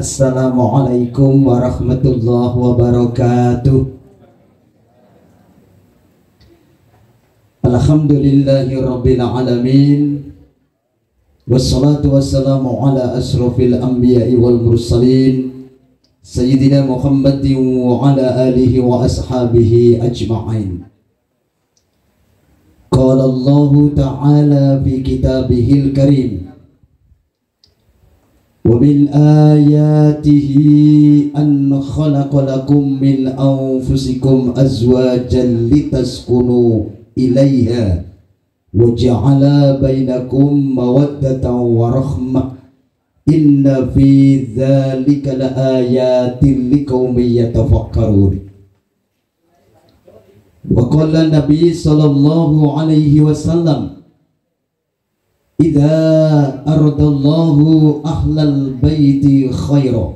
السلام عليكم ورحمة الله وبركاته. الحمد لله رب العالمين والصلاة والسلام على أشرف الأنبياء والمرسلين سيدنا محمد وعلى آله وأصحابه أجمعين. قال الله تعالى في كتابه الكريم ومن آياته أن خلق لكم من أنفسكم أزواجا لتسكنوا إليها وجعل بينكم مودة ورحمة إن في ذلك لآيات لقوم يتفكرون. وقال النبي صلى الله عليه وسلم إذا أرد الله أهل البيت خيرا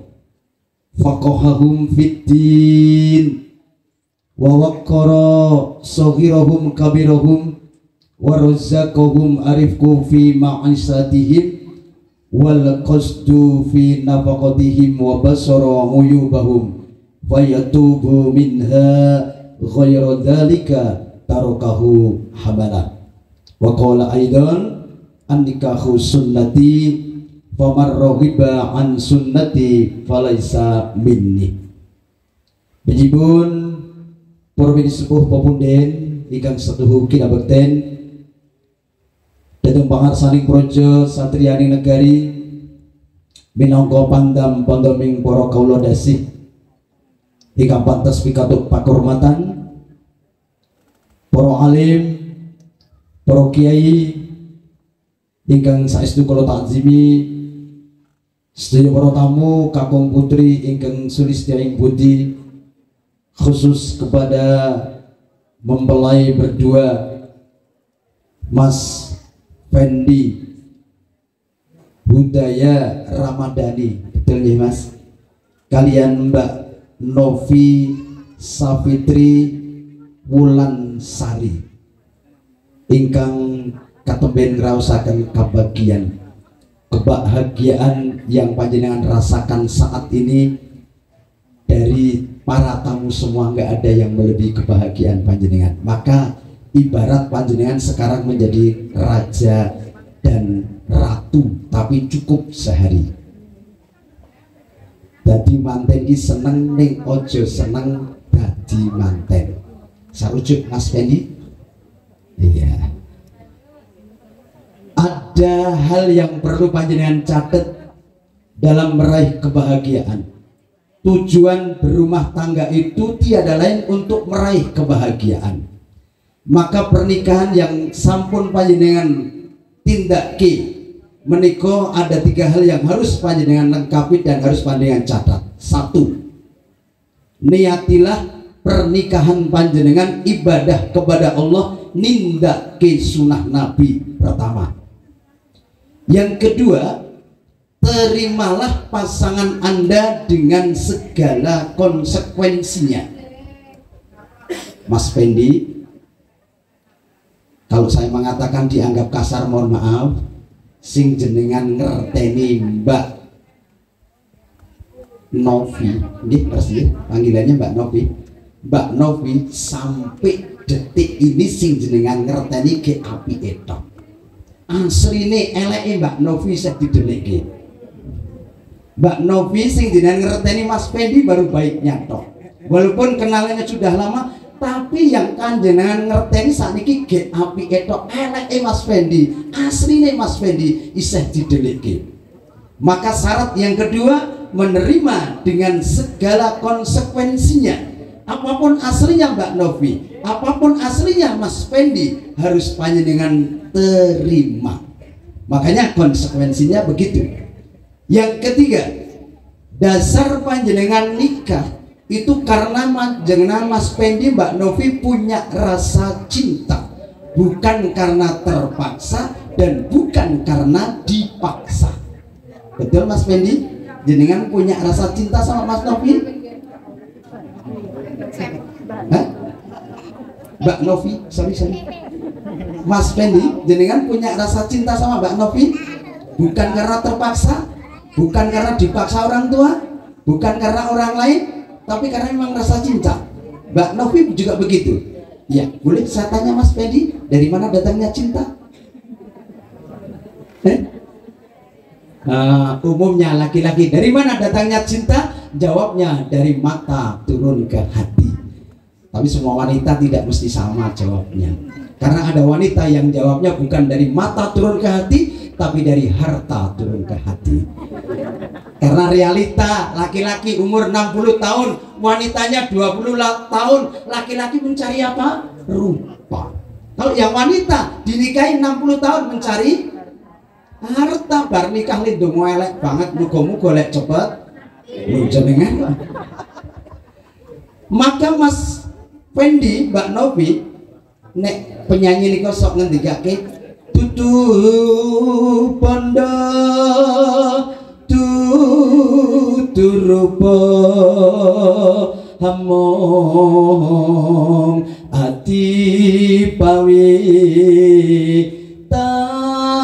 فقههم في الدين ووقر صغيرهم كبيرهم ورزقهم أرفق في معيشتهم والقصد في نفقتهم وبصر عيوبهم فيتوب منها غير ذلك تركه حملا وقال أيضا annikahu sunnati famar rohiba an sunnati falaisa minni. Bejibun Purwini sepuh pepunden Ikan setuhu kina bekten. Dadung pangar saling projo Satriani negari Minongko pandam Pondoming poro kaulo dasi Ikan pantas pikatuk pakurmatan. Poro alim Poro kiai ingkang saestu kula takzimi sedaya para tamu kakung putri ingkang sulistyaing budi khusus kepada mempelai berdua Mas Fendi Budaya Ramadhani. Betul nih Mas? Kalian Mbak Novi Safitri Wulan Sari. Ingkang katemben ngrausaken kebahagiaan. Kebahagiaan yang panjenengan rasakan saat ini dari para tamu semua nggak ada yang melebihi kebahagiaan panjenengan. Maka ibarat panjenengan sekarang menjadi raja dan ratu tapi cukup sehari. Jadi manten ini seneng ning ojo seneng dadi manten. Sarujuk mas Fendi? Iya ada hal yang perlu panjenengan catat dalam meraih kebahagiaan. Tujuan berumah tangga itu tiada lain untuk meraih kebahagiaan. Maka pernikahan yang sampun panjenengan tindaki menikah ada tiga hal yang harus panjenengan lengkapi dan harus panjenengan catat. Satu, niatilah pernikahan panjenengan ibadah kepada Allah nindaki sunnah Nabi pertama yang kedua, terimalah pasangan Anda dengan segala konsekuensinya. Mas Fendi, kalau saya mengatakan dianggap kasar, mohon maaf, sing jenengan ngerteni Mbak Novi, ini persis panggilannya Mbak Novi. Mbak Novi sampai detik ini sing jenengan ngerteni ke api etok asline eleke Mbak Novi sing dideleke. Mbak Novi sing jenengan ngerteni Mas Fendi baru baiknya toh. Walaupun kenalannya sudah lama, tapi yang kan jenengan ngerteni saat ini ge api etok eleke Mas Fendi, asline Mas Fendi isih dideleke. Maka syarat yang kedua menerima dengan segala konsekuensinya apa pun aslinya Mbak Novi apa pun aslinya Mas Fendi harus panjenengan terima. Makanya konsekuensinya begitu. Yang ketiga dasar panjenengan nikah itu karena panjenengan Mas Fendi Mbak Novi punya rasa cinta. Bukan karena terpaksa dan bukan karena dipaksa. Betul Mas Fendi? Jenengan punya rasa cinta sama Mas Novi Hah? Mbak Novi, sorry sorry. Mas Fendi, jenengan punya rasa cinta sama Mbak Novi? Bukan karena terpaksa, bukan karena dipaksa orang tua bukan karena orang lain tapi karena memang rasa cinta Mbak Novi juga begitu ya boleh saya tanya Mas Fendi dari mana datangnya cinta eh? uh, umumnya laki-laki dari mana datangnya cinta jawabnya dari mata turun ke hati. Tapi semua wanita tidak mesti sama jawabnya. Karena ada wanita yang jawabnya bukan dari mata turun ke hati tapi dari harta turun ke hati. Karena realita laki-laki umur 60 tahun wanitanya 20 tahun laki-laki mencari apa? rupa. Kalau yang wanita dinikahi 60 tahun mencari harta bar nikah lindung elek banget muga-muga lek cepet jenengan maka Mas Fendi Mbak Novi nek penyanyi niko sok ngendikake tutu pondo tutu rupa hamong ati pawi tahane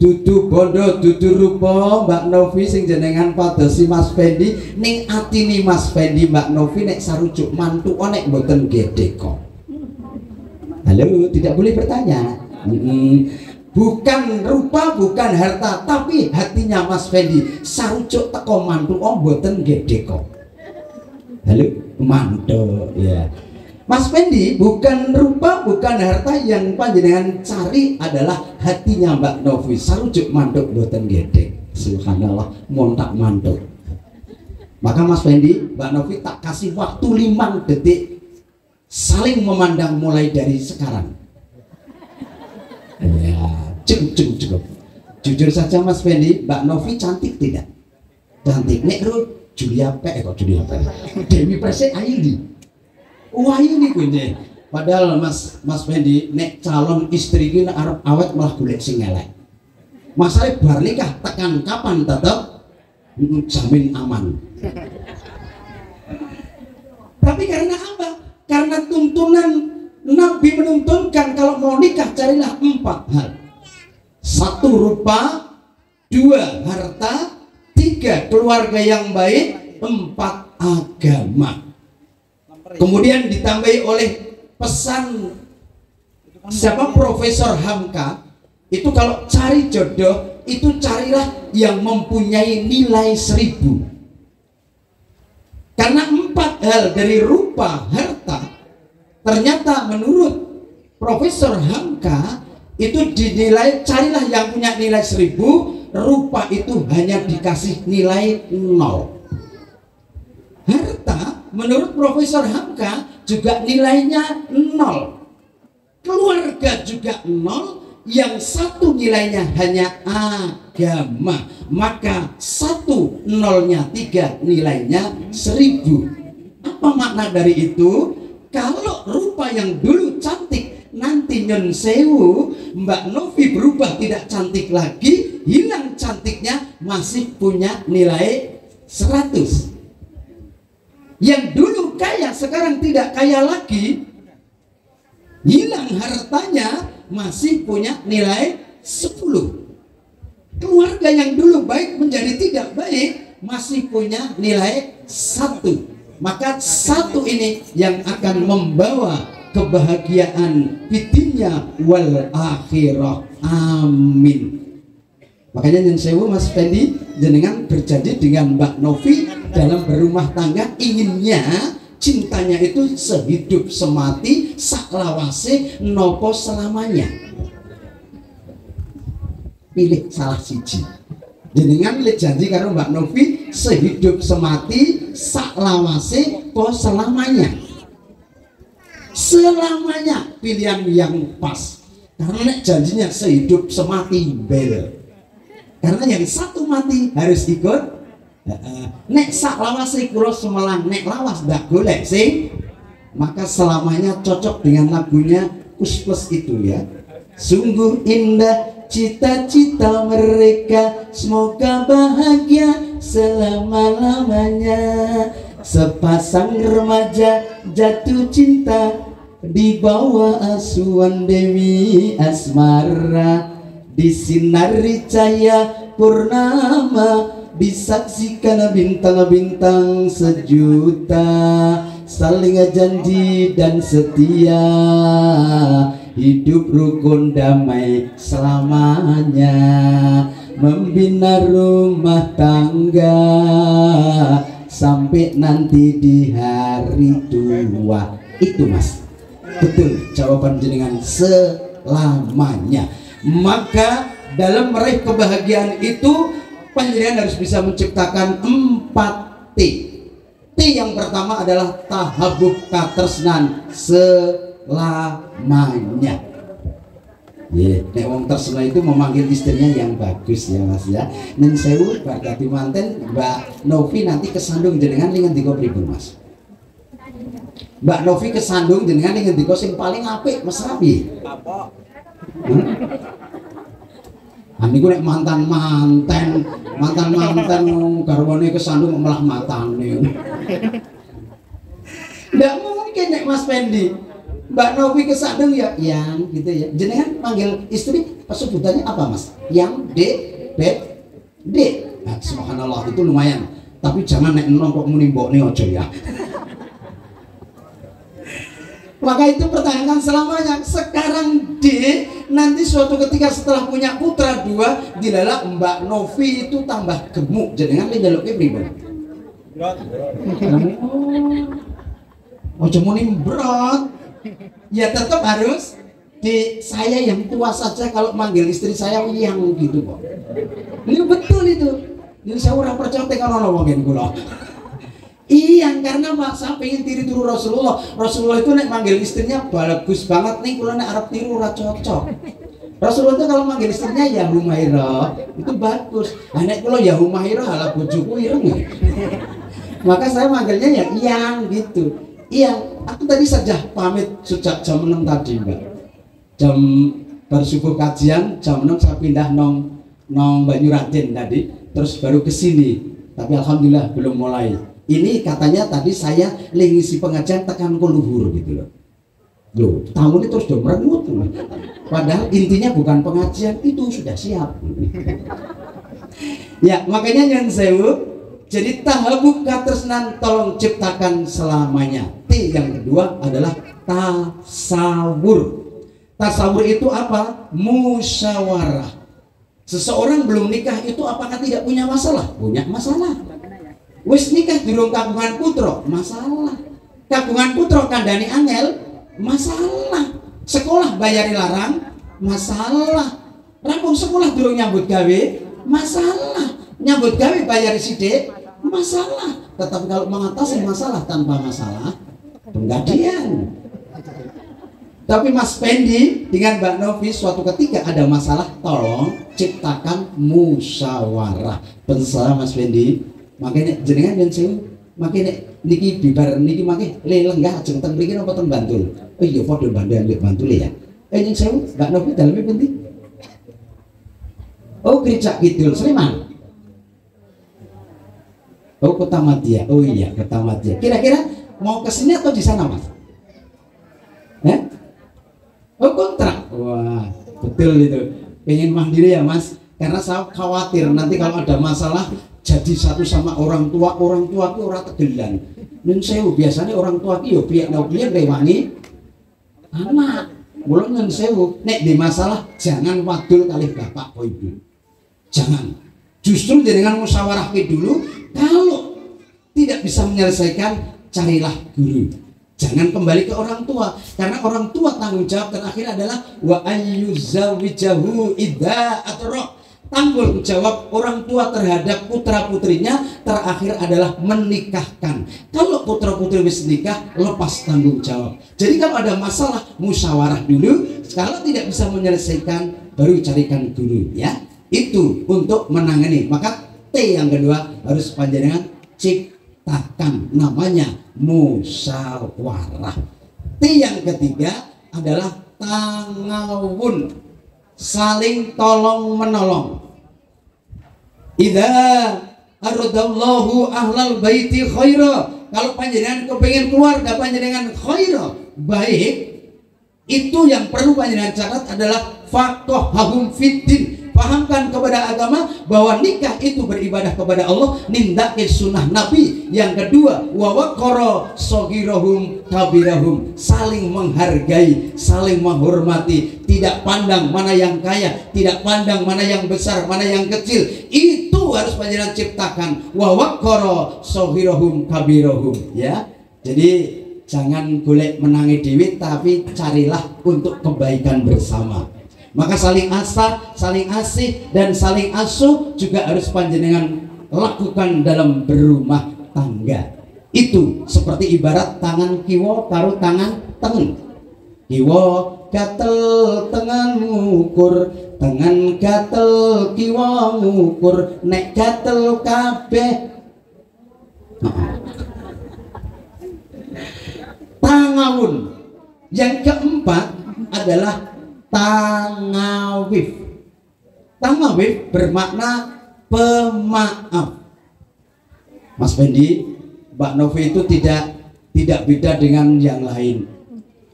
dudu bondo dudu rupa Mbak Novi sing jenengan padosi Mas Fendi. Ning atine Mas Fendi Mbak Novi nek sarujuk mantu nek mboten gede kok. Halo tidak boleh bertanya. Bukan rupa bukan harta tapi hatinya Mas Fendi. Sarujuk teko mantu om mboten gede kok. Halo mantu ya Mas Fendi bukan rupa bukan harta yang panjenengan cari adalah hatinya Mbak Novi. Sarujuk mantuk boten gede subhanallah montak mantuk maka Mas Fendi Mbak Novi tak kasih waktu lima detik saling memandang mulai dari sekarang. Ya cukup cukup cukup jujur saja Mas Fendi Mbak Novi cantik tidak? Cantik. Nek Julia P eh kok Julia P Dewi Persik Ayu wah ini kunci padahal mas mas Fendi nek calon istri ini arab awet malah golek sing masalah bar nikah tekan kapan tetap jamin aman. Tapi karena apa? Karena tuntunan Nabi menuntunkan kalau mau nikah carilah empat hal. Satu rupa dua harta tiga keluarga yang baik empat agama Kemudian ditambahi oleh pesan siapa Profesor Hamka itu kalau cari jodoh itu carilah yang mempunyai nilai seribu. Karena empat hal dari rupa harta ternyata menurut Profesor Hamka itu dinilai carilah yang punya nilai seribu rupa itu hanya dikasih nilai nol. Harta menurut Profesor Hamka juga nilainya nol. Keluarga juga nol yang satu nilainya hanya agama. Maka satu nolnya tiga nilainya seribu. Apa makna dari itu? Kalau rupa yang dulu cantik nanti nyon sewu Mbak Novi berubah tidak cantik lagi hilang cantiknya masih punya nilai 100 yang dulu kaya sekarang tidak kaya lagi. Hilang hartanya masih punya nilai 10 keluarga yang dulu baik menjadi tidak baik masih punya nilai satu. Maka satu ini yang akan membawa kebahagiaan fitinya wal akhirah. Amin. Makanya yang sewu mas Fendi jenengan berjanji dengan Mbak Novi dalam berumah tangga inginnya cintanya itu sehidup semati saklawase nopo selamanya. Pilih salah siji. Jenengan pilih janji karena Mbak Novi sehidup semati saklawase po selamanya. Selamanya pilihan yang pas. Karena janjinya sehidup semati bel karena yang satu mati harus ikut nek sak lawas kula semelang nek lawas ndak golek sing maka selamanya cocok dengan lagunya Kus itu ya. Sungguh indah cita-cita mereka. Semoga bahagia selama-lamanya. Sepasang remaja jatuh cinta di bawah asuhan Dewi Asmara. Di sinari cahaya purnama disaksikan bintang-bintang sejuta saling janji dan setia. Hidup rukun damai selamanya membina rumah tangga. Sampai nanti di hari tua. Itu mas. Betul jawaban jenengan selamanya. Maka dalam meraih kebahagiaan itu panjenengan harus bisa menciptakan empat T T yang pertama adalah tahabuk katresnan selamanya Ya, nek wong tersena itu memanggil istrinya yang bagus ya Mas ya. Nen sewu berkati manten Mbak Novi nanti kesandung jenengan dengan tiga pripun Mas. Mbak Novi kesandung jenengan dengan tiga sing paling apik Mas Rabi. Apa? Hmm? Nah, niku nek mantan-manten, mantan-manten garwane kesandung malah matane. Ndak mungkin nek Mas Pendi. Mbak Novi kesandung ya yang gitu ya. Jenengan panggil istri sebutannya apa Mas? Yang D, B, D. Nah, subhanallah itu lumayan. Tapi jangan nek enom kok muni mbokne aja ya. Maka itu pertahankan selamanya. Sekarang D nanti suatu ketika setelah punya putra dua dilalak Mbak Novi itu tambah gemuk. Kan njaluknya pribadi. Oh, ini berat. Ya tetap harus di saya yang tua saja kalau manggil istri saya yang gitu kok. Ini betul itu. Jadi saya orang percaya kalau ngomongin gula. Iya, karena Pak saya pengen tiru tiru Rasulullah. Rasulullah itu nek manggil istrinya bagus banget nih, kalau nek Arab tiru ora cocok. Rasulullah itu kalau manggil istrinya ya Humaira itu bagus. Nah, nek kalau ya Humaira ala bojoku ireng. Maka saya manggilnya ya Iyang gitu. Iyang, aku tadi saja pamit sejak jam 6 tadi, Mbak. Jam bersubuh kajian jam 6 saya pindah nong nong Banyuraden tadi, terus baru ke sini. Tapi alhamdulillah belum mulai ini katanya tadi saya lingisi pengajian tekan ke luhur gitu loh. Loh, tamu ini terus udah merengut padahal intinya bukan pengajian itu sudah siap. Ya makanya yang sewu jadi tahabuk katresnan tolong ciptakan selamanya. T yang kedua adalah tasawur. Tasawur itu apa? Musyawarah. Seseorang belum nikah itu apakah tidak punya masalah? Punya masalah wis nikah durung kagungan putra masalah. Kagungan putra kandani angel masalah. Sekolah bayari larang masalah. Rampung sekolah durung nyambut gawe masalah. Nyambut gawe bayari sidik masalah. Tetapi kalau mengatasi masalah tanpa masalah penggadian tapi Mas Pendi dengan Mbak Novi suatu ketika ada masalah tolong ciptakan musyawarah. Pensalah Mas Pendi makanya jenengan yang sewu makanya niki bibar niki makanya le lenggah ajeng teng mriki teng Bantul? Oh iya padha bantu ambek Bantul ya. Eh yang sewu Mbak Novi dalamnya penting oh gereja Kidul Sleman. Oh kota Madia. Oh iya kota Madia. Kira-kira mau ke sini atau di sana mas? Eh? Oh kontrak. Wah betul itu. Pengen mandiri ya mas. Karena saya khawatir nanti kalau ada masalah jadi satu sama orang tua orang tua itu orang tegelan. Nun sewu biasanya orang tua itu pihak nau pihak rewangi anak mulai nun sewu nek di masalah jangan wadul kali bapak atau ibu. Jangan. Justru dengan musyawarah dulu kalau tidak bisa menyelesaikan carilah guru. Jangan kembali ke orang tua karena orang tua tanggung jawab terakhir adalah wa ayyuzawijahu idza atroh tanggung jawab orang tua terhadap putra putrinya terakhir adalah menikahkan. Kalau putra putri wis nikah lepas tanggung jawab. Jadi kalau ada masalah musyawarah dulu. Kalau tidak bisa menyelesaikan baru carikan dulu ya. Itu untuk menangani. Maka T yang kedua harus panjenengan ciptakan. Namanya musyawarah. T yang ketiga adalah tangawun saling tolong menolong. Idza aradallahu ahlal baiti khaira. Kalau panjenengan kepengen keluarga panjenengan khaira. Baik itu yang perlu panjenengan catat adalah fakoh hagum fitin pahamkan kepada agama bahwa nikah itu beribadah kepada Allah nindakin sunnah Nabi. Yang kedua wawakoro sogirohum kabirahum saling menghargai saling menghormati. Tidak pandang mana yang kaya tidak pandang mana yang besar mana yang kecil. Itu harus panjenengan ciptakan. Wawakoro sogirohum kabirohum ya jadi jangan golek menangi dewi tapi carilah untuk kebaikan bersama maka saling asa, saling asih dan saling asuh juga harus panjenengan lakukan dalam berumah tangga. Itu seperti ibarat tangan kiwo karo tangan tengen. Kiwo gatel tengan ngukur, tengan gatel kiwo ngukur, nek gatel kabeh. Tangawun. Yang keempat adalah tangawif tangawif bermakna pemaaf Mas Fendi Mbak Novi itu tidak tidak beda dengan yang lain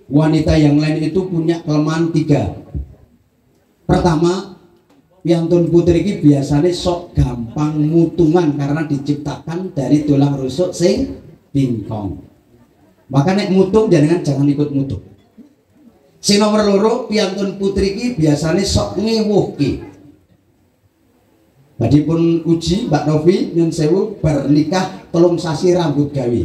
wanita yang lain itu punya kelemahan tiga pertama Piantun putri ini biasanya sok gampang mutungan karena diciptakan dari tulang rusuk sing bingkong. Maka nek mutung jangan jangan ikut mutung. Sing nomor loro piantun putri ki biasanya sok ngewuh ki. Tadi pun uji Mbak Novi nyun sewu bernikah tolong sasi rambut gawe.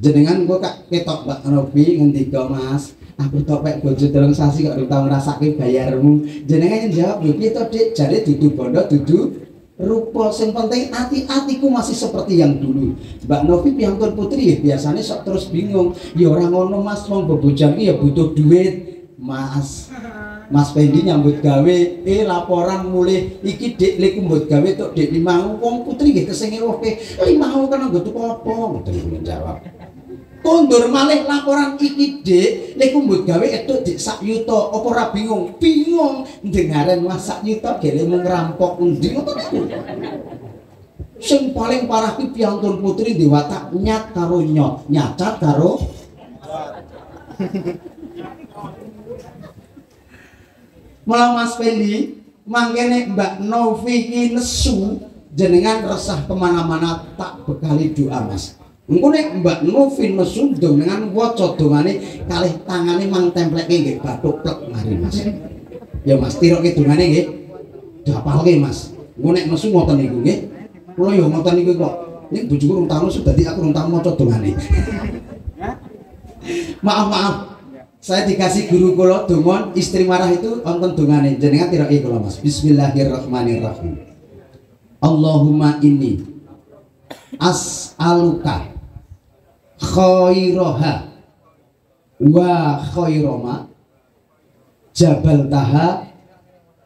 Jenengan kok kak ketok Mbak Novi ngendika Mas, aku tok pek bojo tolong sasi kok tau ngrasake bayarmu. Jenengan yang jawab lho to Dik? Jare dudu bondo dudu rupa sing penting hati-hatiku masih seperti yang dulu Mbak Novi piantun putri ya biasanya sok terus bingung ya orang ngono mas mau bebujang ya butuh duit Mas. Mas Pendi nyambut gawe eh laporan mulai iki dek lek mbut gawe tok dek limau. Wong putri nggih kesing ngewohke limau kan nggo tuku apa? Ngoten jawab. Kondur malih laporan iki dek lek mbut gawe etuk dik sak yuta apa ora bingung? Bingung. Dengaren mas sak yuta gele mung rampok endi niku sing paling parah ki piantun putri diwatak nyat karo nyot nyacat karo Malah Mas Fendi mangkene Mbak Novi ki nesu jenengan resah ke mana-mana tak bekali doa Mas. Engko nek Mbak Novi nesu dengan waca dongane kalih tangane mang templeke nggih bathuk plek mari Mas. Ya Mas tiroke dongane nggih. Dapalke Mas. Engko nek nesu ngoten niku nggih. Kula ya ngoten niku kok. Nek bojoku rung taun dadi aku rung taun maca dongane. maaf maaf saya dikasih guru kula dongon istri marah itu nonton dongane jenengan tiroki kula Mas. Bismillahirrahmanirrahim. Allahumma inni as'aluka khairaha wa khairoma jabal taha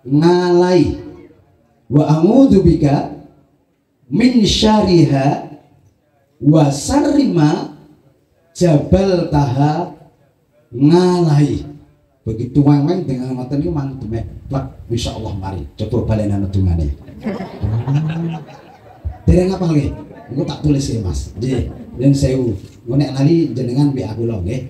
ngalai wa a'udzu bika min syariha wa sarrima jabal taha ngalahi begitu wang-wang dengan mata ini mang demek. Insya Allah mari. Coba balen anu dungane dereng apa lagi aku tak tulis ya mas. Jadi yang sewu. Ngonek lali jenengan bi aku loh nggih.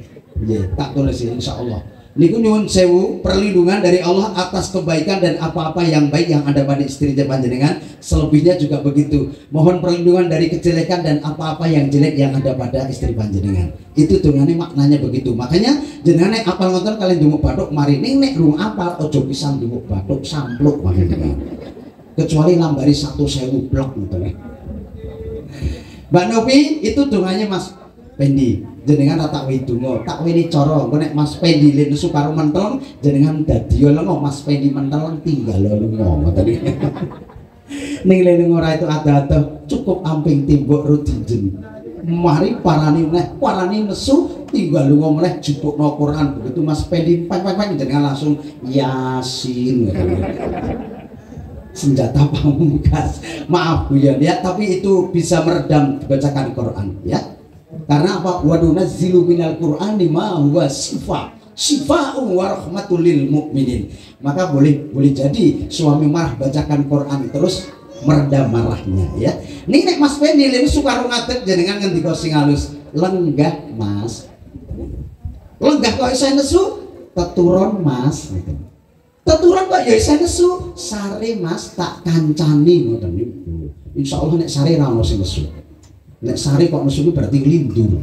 Tak tulis ya insya Allah niku nyuwun sewu perlindungan dari Allah atas kebaikan dan apa-apa yang baik yang ada pada istri panjenengan. Selebihnya juga begitu. Mohon perlindungan dari kejelekan dan apa-apa yang jelek yang ada pada istri panjenengan. Itu tungannya maknanya begitu. Makanya jenengan nek apal nonton kalian dunguk batuk mari nek rung apal ojo pisan dunguk batuk sampluk panjenengan kecuali lambari satu sewu blok gitu Mbak Novi itu tungannya Mas Pendi. Jenengan tak wi donga. Tak wini cara. Engko nek Mas Pendi len karo mentel jenengan dadi lengo. Mas Pendi mentel tinggal lengo ngoten. Ning len ora itu ada-ada cukup amping timbuk rudinjen mari parani neh parani nesu tinggal lunga meneh jupukno Quran. Begitu Mas Pendi pang-pang jenengan langsung Yasin. Senjata pamungkas. Maaf Bu ya, ya tapi itu bisa meredam bacakan Quran ya karena apa? Wa nunazzilu minal Qur'ani ma huwa sifat sifa'un wa rahmatul lil. Maka boleh boleh jadi suami marah bacakan Quran terus meredam marahnya ya. Nih nek Mas Fendi ini suka ngatek jenengan ngendika sing halus. Lenggah Mas. Lenggah kok saya nesu teturon mas gitu. teturon kok ya saya nesu sare mas tak kancani ngoten niku insya Allah nek sare ra ono sing nesu nek sare kok nesu berarti lindu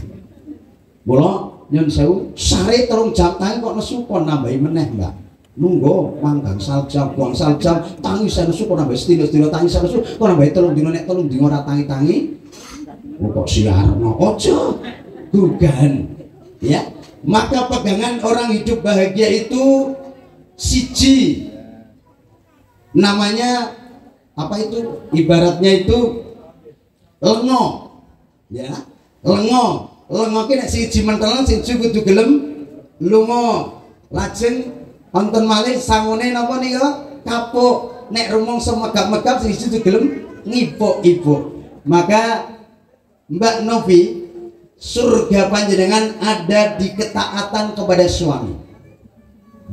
mula nyun sewu sare telung jam tangi kok nesu kok nambahi meneh mbak. Nunggu manggang saljam buang saljam tangi saya nesu kok nambahi setilo setilo tangi saya nesu kok nambahi telung dino nek telung dino ora tangi tangi kok siarno? Ojo gugan. Ya maka pegangan orang hidup bahagia itu siji. Namanya apa itu? Ibaratnya itu lengo ya. Lengo lengo ki nek siji mentelan siji kudu gelem. Lunga. Lajeng wonten malih sangune napa nika kapuk. Nek rumong semegap-megap siji kudu gelem ngipuk-ipuk maka Mbak Novi surga panjenengan ada di ketaatan kepada suami.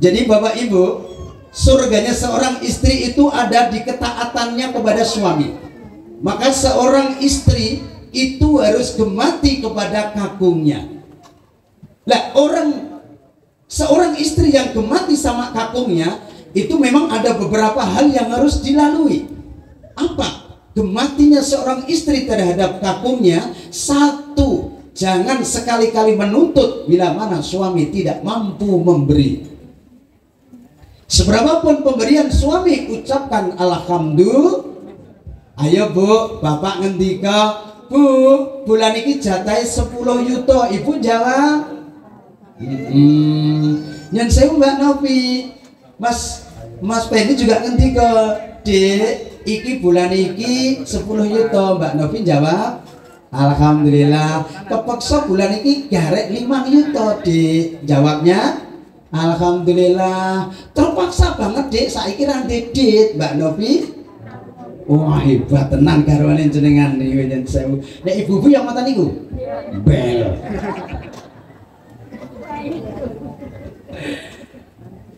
Jadi Bapak Ibu, surganya seorang istri itu ada di ketaatannya kepada suami. Maka seorang istri itu harus gemati kepada kakungnya. Lah orang seorang istri yang gemati sama kakungnya itu memang ada beberapa hal yang harus dilalui. Apa? Gematinya seorang istri terhadap kakungnya satu Jangan sekali-kali menuntut bila mana suami tidak mampu memberi. Seberapapun pemberian suami ucapkan alhamdulillah. Ayo Bu, Bapak ngendika, Bu, bulan ini jatah 10 yuto. Ibu jawab. Hmm, yang saya Mbak Novi, Mas Mas Pendi juga ngendika, Dek, iki bulan iki 10 yuto. Mbak Novi jawab, Alhamdulillah. Kepeksa bulan ini garek lima yuto di jawabnya Alhamdulillah. Terpaksa banget dek kira dedit Mbak Novi wah hebat tenang karwane jenengan. Niku yen sewu nek ibu-ibu yang mata niku? Bel.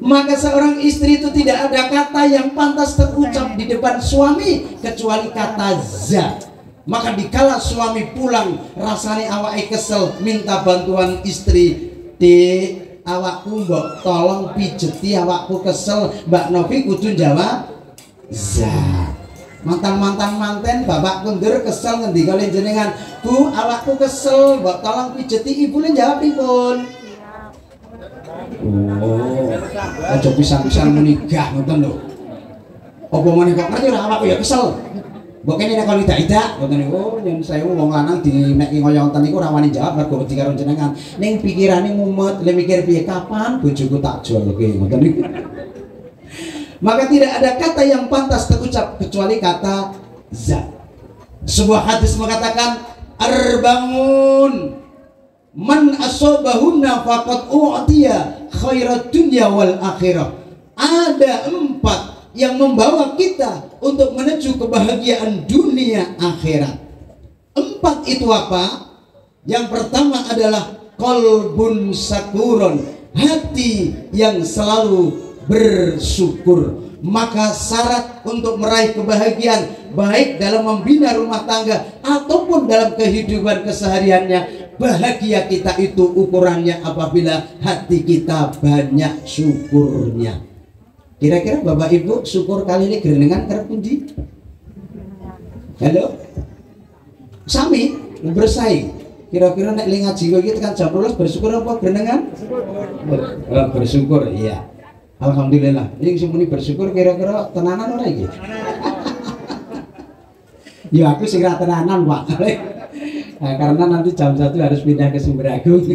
Maka seorang istri itu tidak ada kata yang pantas terucap di depan suami kecuali kata za maka dikala suami pulang rasanya awak kesel minta bantuan istri di awakku mbok tolong pijeti awakku kesel. Mbak Novi kudu jawab za mantan mantan manten bapak kundur kesel ngendi kalian jenengan. Bu awakku kesel mbok tolong pijeti ibu jawab pun oh aja pisang-pisang menikah ngoten lho. Apa meneh kok? Ngerti awakku ya kesel. Mbok kene nek tidak tidak ngoten niku. Yen sewu wong lanang di ngoyo ngoten niku ora wani jawab mergo wedi karo jenengan. Ning pikirane mumet, le mikir piye kapan bojoku tak jualke ngoten niku. Maka tidak ada kata yang pantas terucap kecuali kata za. Sebuah hadis mengatakan arbangun man asobahunna faqad u'tiya khairat dunya wal akhirah. Ada empat yang membawa kita untuk menuju kebahagiaan dunia akhirat. Empat itu apa? Yang pertama adalah kolbun sakuron, hati yang selalu bersyukur. Maka syarat untuk meraih kebahagiaan baik dalam membina rumah tangga ataupun dalam kehidupan kesehariannya bahagia kita itu ukurannya apabila hati kita banyak syukurnya. Kira-kira Bapak Ibu syukur kali ini gerenengan kerap pundi? Halo? Sami bersaing. Kira-kira nek linga jiwa gitu kan jam bersyukur apa gerenengan? Ber, oh, bersyukur, iya. Alhamdulillah. Ini semuanya bersyukur kira-kira tenanan orang iki. ya aku segera tenanan, Pak. nah, karena nanti jam satu harus pindah ke Sumber Agung.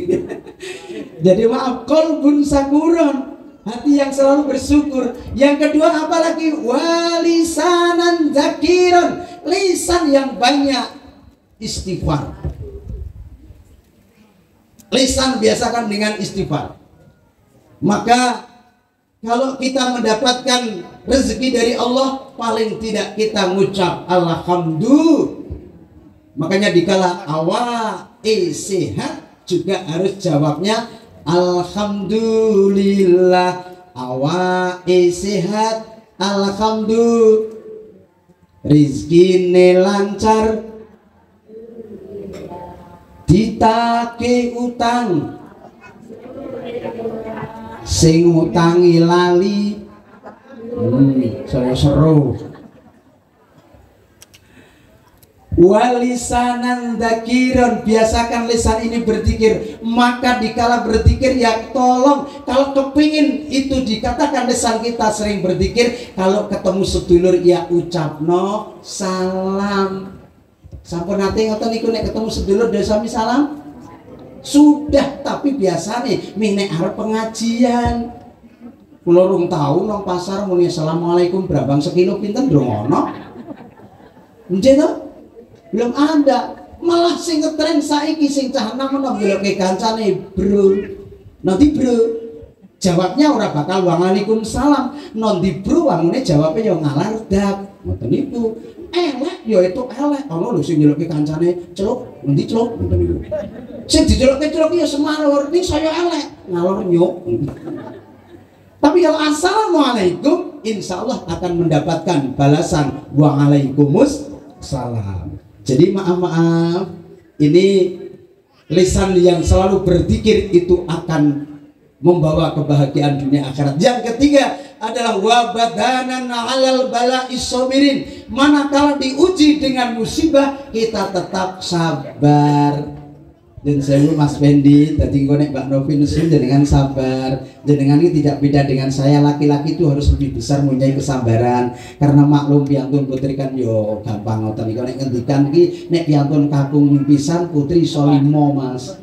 Jadi maaf, kolbun sakuron hati yang selalu bersyukur yang kedua apalagi walisanan zakiron lisan yang banyak istighfar lisan biasakan dengan istighfar maka kalau kita mendapatkan rezeki dari Allah paling tidak kita ngucap alhamdulillah makanya dikala awal eh sehat juga harus jawabnya Alhamdulillah. Awak sehat Alhamdulillah rizki lancar. Ditake utang sing utangi lali. Hmm, saya seru. Walisanan dakiron biasakan lisan ini berzikir maka dikala berzikir ya tolong. Kalau kepingin itu dikatakan lisan kita sering berzikir kalau ketemu sedulur ya ucap no salam. Sampun nanti ngotot niku nek ketemu sedulur desa salam sudah tapi biasa nih mine arep pengajian. Kula tahu nang pasar muni assalamualaikum berabang sekilo ndrong ono. Nggih belum ada. Malah sing ngetren saiki sing cah nang ngono ke kancane bro. Nanti bro. Jawabnya ora bakal salam. Nanti bro wangune jawabnya yo ngalar dap ngoten niku elek. Ya itu elek. Ana lho sing nyeluke kancane? Celuk. Nanti celuk? Ngoten niku sing diceluke celuk ya semalur ning saya elek. Ngalor nyuk. Tapi kalau assalamualaikum insya Allah akan mendapatkan balasan. Waalaikumsalam. Salam jadi maaf-maaf, ini lisan yang selalu berzikir itu akan membawa kebahagiaan dunia akhirat. Yang ketiga adalah wabadanan alal bala isomirin. Manakala diuji dengan musibah, kita tetap sabar. Dan saya Mas Fendi tadi konek Mbak Nusin dengan sabar. Jenengan ini tidak beda dengan saya. Laki-laki itu harus lebih besar mempunyai kesabaran. Karena maklum piantun putri kan yo gampang ngoten iki nek ngendikan iki nek piantun kakung pisan putri solimo Mas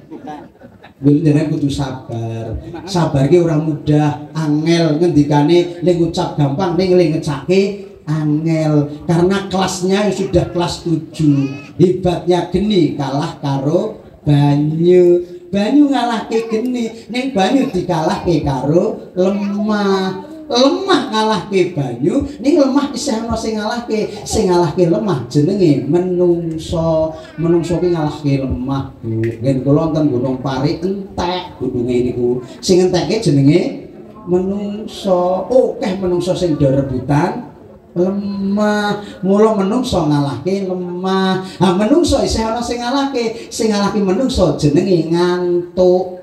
Wil jenengan kudu sabar. Sabar ki ora mudah, angel ngendikane ning ucap gampang ning ngecake angel. Karena kelasnya sudah kelas 7. Hebatnya geni kalah karo banyu. Banyu ngalahke geni. Ning banyu dikalahke karo lemah lemah ngalahke banyu ning lemah isih ana sing ngalahke sing ngalahke lemah. Jenenge menungso menungso ki ngalahke lemah Bu. Kula wonten Gunung Pari entek gununge niku. Sing enteke jenenge menungso. Akeh oh, menungso sing rebutan lemah. Mula menungso ngalahke lemah. Ha menungso isih ana sing ngalahke sing ngalahke menungso jenenge ngantuk.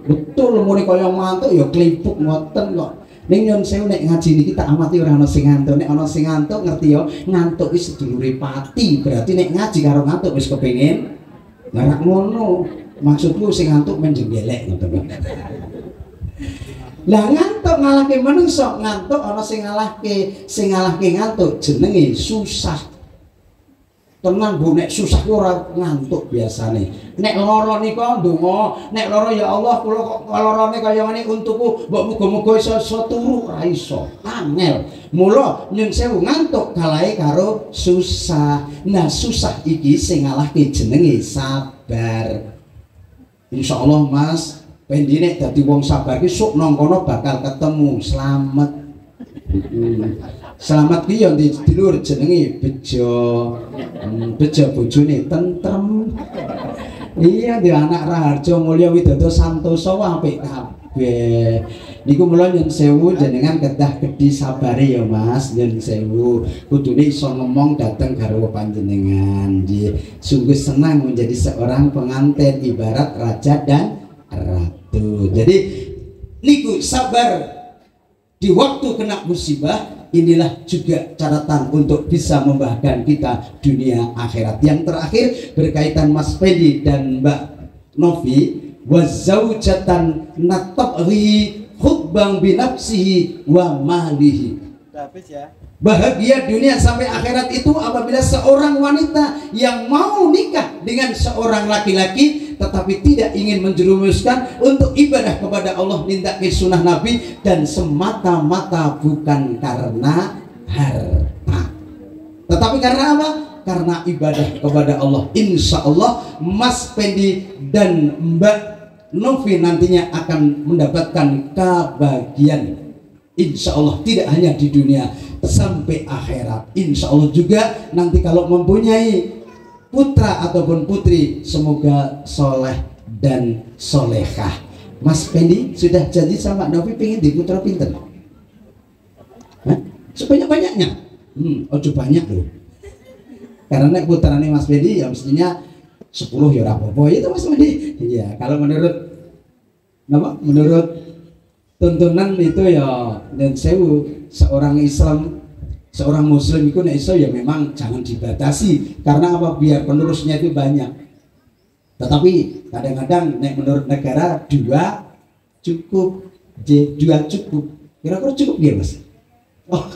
Betul muni kaya ngantuk ya klipuk ngoten kok ning nyun sewu nek ngaji niki tak amati ora ana sing ngantuk. Nek ana sing ngantuk ngerti ya ngantuk wis sedulure pati. Berarti nek ngaji karo ngantuk wis kepengin ngarak ngono. Maksudku sing ngantuk men jenggelek ngoten. Lah ngantuk ngalahke menungso. Ngantuk ana sing ngalahke sing ngalahke ngantuk jenenge susah tenang bu. Nek susah ora ngantuk biasane. Nek lara nika ndonga nek lara ya Allah kula kok larane kaya ngene untukku mbok muga-muga iso iso turu ra iso. Angel. Mula nyun sewu ngantuk kalahe karo susah. Nah susah iki sing ngalahke jenenge sabar. Insyaallah Mas pendine dadi wong sabar ki sok nang kono bakal ketemu. Selamat selamat ki yo dulur jenenge bejo hmm, bejo bojone tentrem. Iya di anak Raharjo Mulya Widodo Santoso apik kabeh. Niku mula sewu jenengan kedah gedhi sabare ya Mas nyun sewu. Kudune iso ngomong dateng garwa panjenengan. Sungguh senang menjadi seorang pengantin ibarat raja dan ratu. Jadi niku sabar. Di waktu kena musibah inilah juga catatan untuk bisa membahagiakan kita dunia akhirat. Yang terakhir berkaitan Mas Fedi dan Mbak Novi wazaujatan natabri khutbang binafsihi wa malihi. Ya bahagia dunia sampai akhirat itu apabila seorang wanita yang mau nikah dengan seorang laki-laki tetapi tidak ingin menjerumuskan untuk ibadah kepada Allah minta ke sunnah Nabi dan semata-mata bukan karena harta. Tetapi karena apa? karena ibadah kepada Allah. Insya Allah Mas Pendi dan Mbak Novi nantinya akan mendapatkan kebahagiaan. Insya Allah tidak hanya di dunia sampai akhirat. Insya Allah juga nanti kalau mempunyai putra ataupun putri semoga soleh dan solehah. Mas Pendi sudah janji sama Novi pengen di putra pinter sebanyak-banyaknya? Hmm, oh banyak loh karena putra ini Mas Pendi ya mestinya 10 ya apa-apa. Itu Mas Pendi. Iya kalau menurut apa menurut tuntunan itu ya dan sewu seorang Islam seorang muslim itu iso ya memang jangan dibatasi karena apa? Biar penerusnya itu banyak. Tetapi kadang-kadang nek menurut negara dua cukup J dua cukup. Kira-kira cukup ya mas? Oh.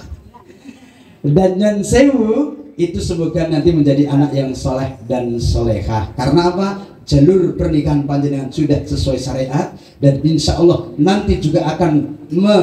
dan dan sewu itu semoga nanti menjadi anak yang soleh dan solehah. Karena apa? Jalur pernikahan panjenengan sudah sesuai syariat dan insya Allah nanti juga akan me,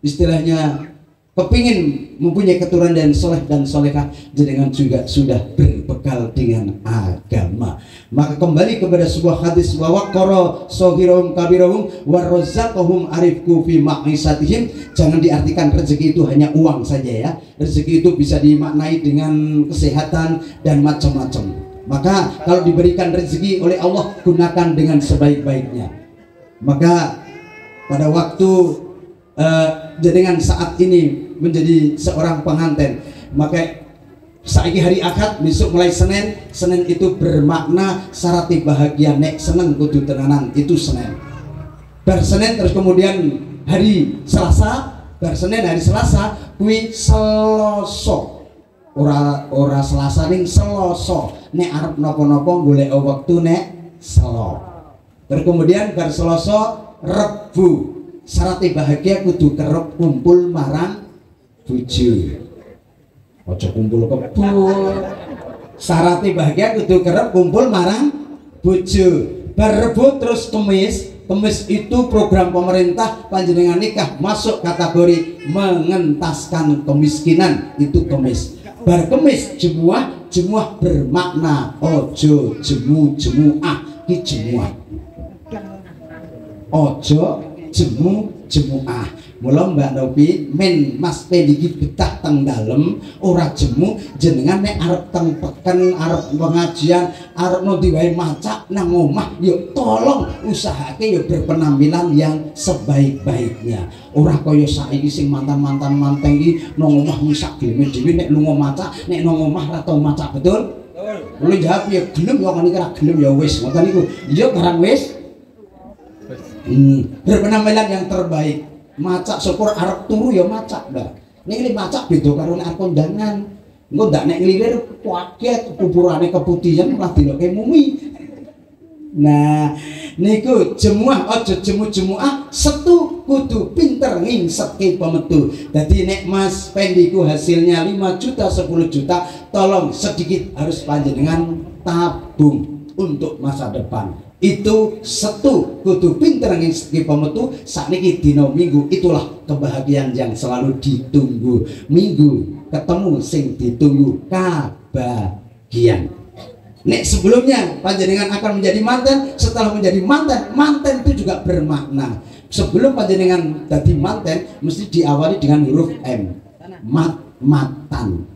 istilahnya kepingin mempunyai keturunan dan soleh dan solehah jenengan juga sudah berbekal dengan agama. Maka kembali kepada sebuah hadis bahwa koro sohirohum kabirohum warozakahum arifku fi ma'isatihim. Jangan diartikan rezeki itu hanya uang saja ya. Rezeki itu bisa dimaknai dengan kesehatan dan macam-macam. Maka kalau diberikan rezeki oleh Allah gunakan dengan sebaik-baiknya. Maka pada waktu uh, dengan saat ini menjadi seorang pengantin. Maka saiki hari akad besok mulai Senin. Senin itu bermakna syarat bahagia nek seneng kudu tenanan itu Senin. Bar Senin terus kemudian hari Selasa bar Senin hari Selasa kui Seloso ora ora Selasa ning Seloso nek arep nopo-nopo golek waktu nek Selo terus kemudian bar Seloso Rebu syarat bahagia kudu kerep kumpul marang bojo. Ojo kumpul kebul syarat bahagia kudu kerep kumpul marang bojo. Berebut terus kemis. Kemis itu program pemerintah panjenengan nikah masuk kategori mengentaskan kemiskinan. Itu kemis. Bar kemis jemuah jemuah bermakna. Ojo jemu jemuah ki jemuah. Ojo jemu jemuah. Mula Mbak Novi men Mas Pediki betah teng dalem ora jemu jenengan nek arep teng peken arep pengajian arep nanti wae macak nang omah yuk tolong usahake yuk berpenampilan yang sebaik-baiknya. Ora kaya saiki sing mantan-mantan manteng iki nang omah misak dhewe dhewe nek lunga macak nek nang omah tau macak betul? Lu jawab ya gelem ya kan iki ra gelem ya wis. Ngoten niku. Iya karang wis hmm, berpenampilan yang terbaik. Macak syukur Arab turu ya macak mbak ini macak beda karo nek kondangan. Engko ndak nek nglilir kaget kuburane keputihan malah diloke mumi. Nah niku jemuah aja jemu-jemuah setu kudu pinter ngingseke pemetu. Jadi nek Mas Pendiku hasilnya 5 juta 10 juta tolong sedikit harus panjenengan tabung untuk masa depan itu setu kudu pinter ngisi pemetu ini dino minggu itulah kebahagiaan yang selalu ditunggu minggu ketemu sing ditunggu kebahagiaan Nek sebelumnya panjenengan akan menjadi mantan, setelah menjadi mantan, mantan itu juga bermakna. Sebelum panjenengan jadi mantan, mesti diawali dengan huruf M. Mat matan.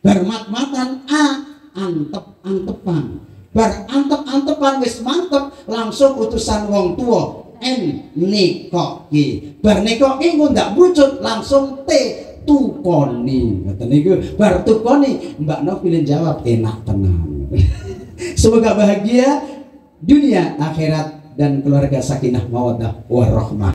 Bermat matan A antep antepan bar antep-antepan wis mantep langsung utusan wong tua N nikoki bar nikoki ngundak bucut langsung T tukoni ngoten niku. Bar tukoni Mbak Nov pilih jawab enak tenang semoga bahagia dunia akhirat dan keluarga sakinah mawaddah warahmah